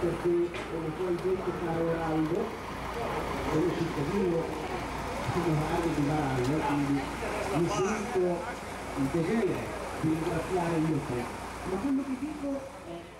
perché come tu hai detto caro Raldo, sono cittadino comunale di Varallo, quindi mi sento il dovere di ringraziare io te. Ma quello che dico è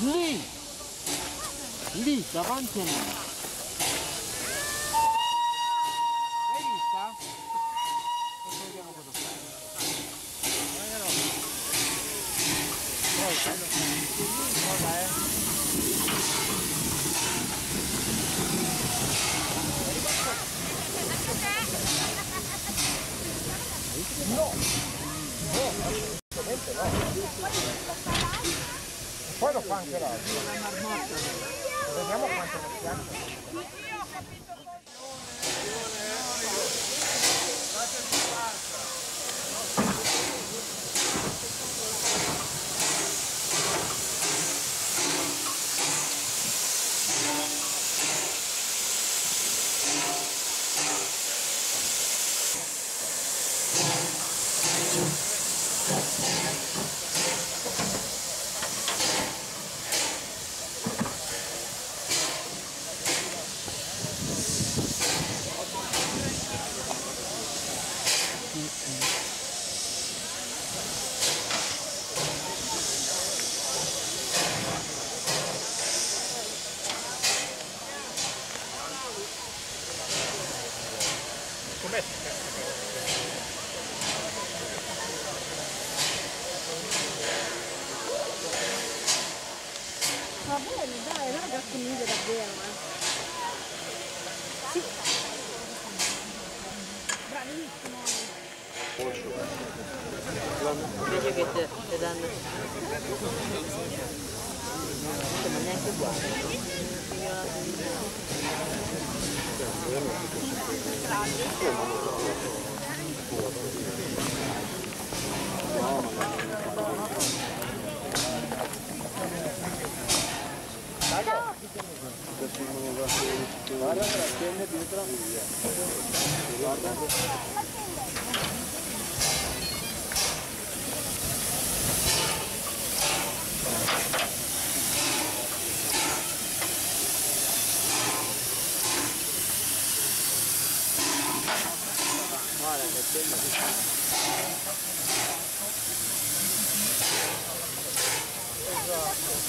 立立，咋办？天哪！Vediamo quanto ne piace. Va bene, dai, raga, finire davvero, eh. Sì. Bravissimo. Meglio che te, te danno. Ma neanche uguale. Gracias. Gracias.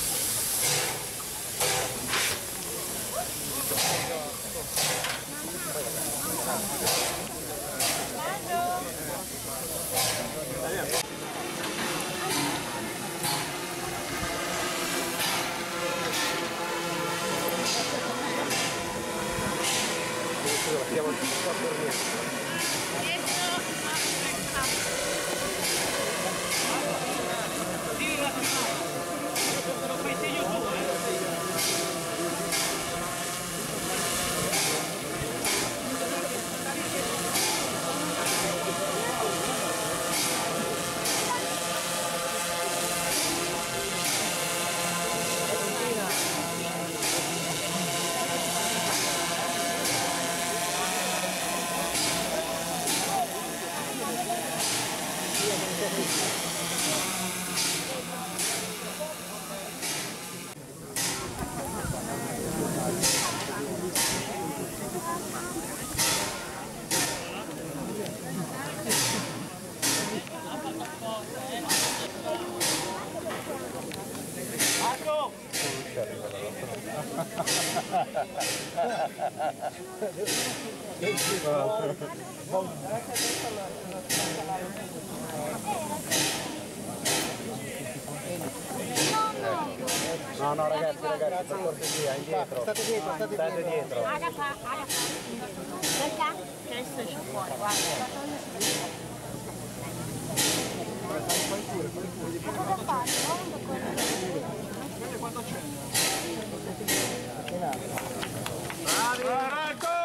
No, no ragazzi, ragazzi, per cortesia, indietro. State dietro, state dietro. State dietro. Agafa, agafa. Guarda, questo c'è fuori, guarda. Fai pure, fai pure. Ma cosa fai? Guarda quello. Vedi quanto c'è. ¡Alto!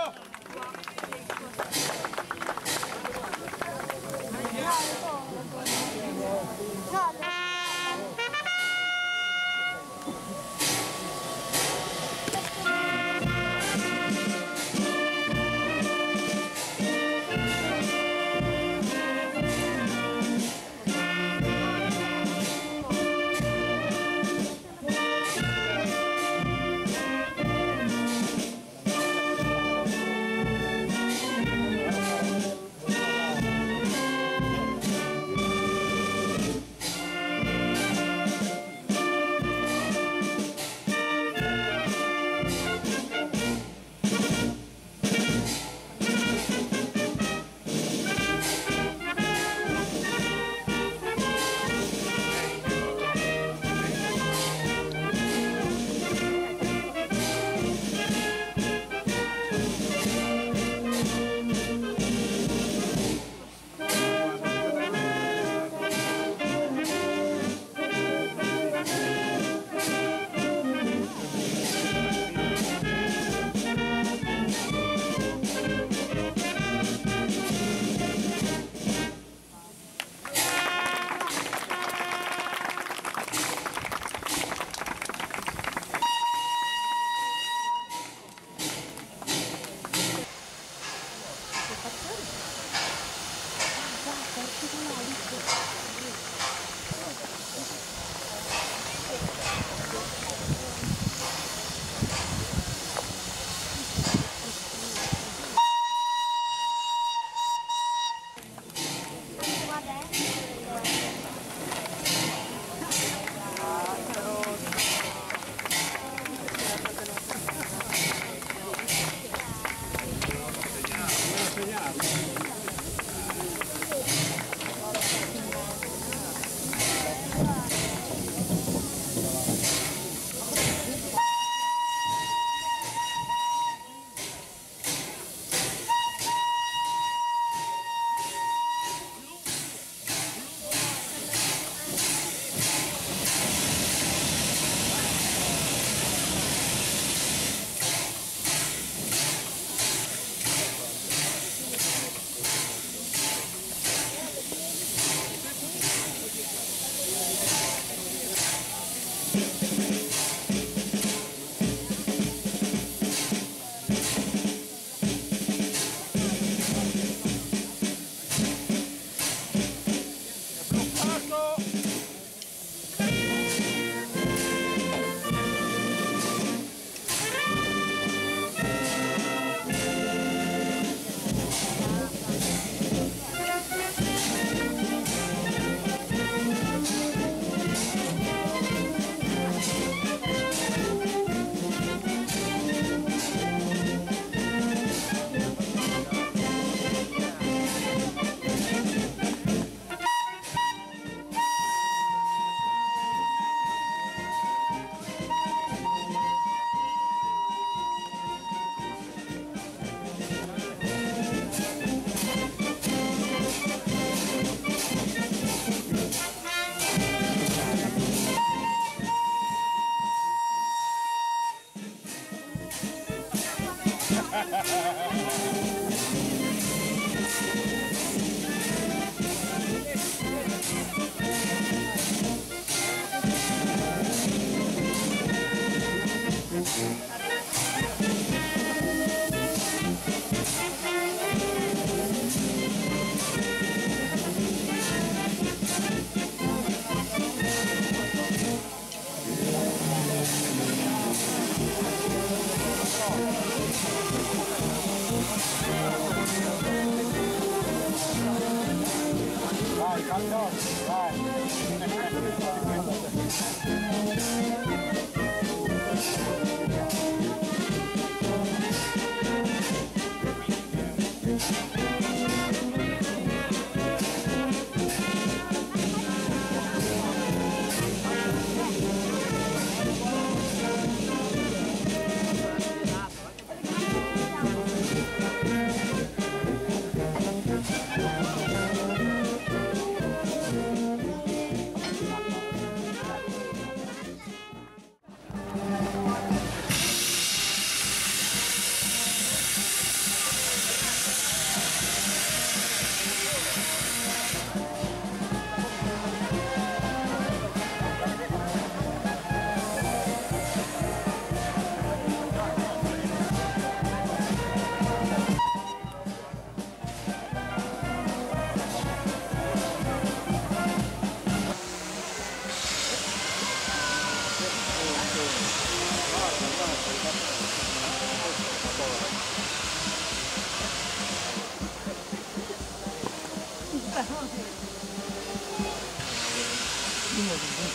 うん。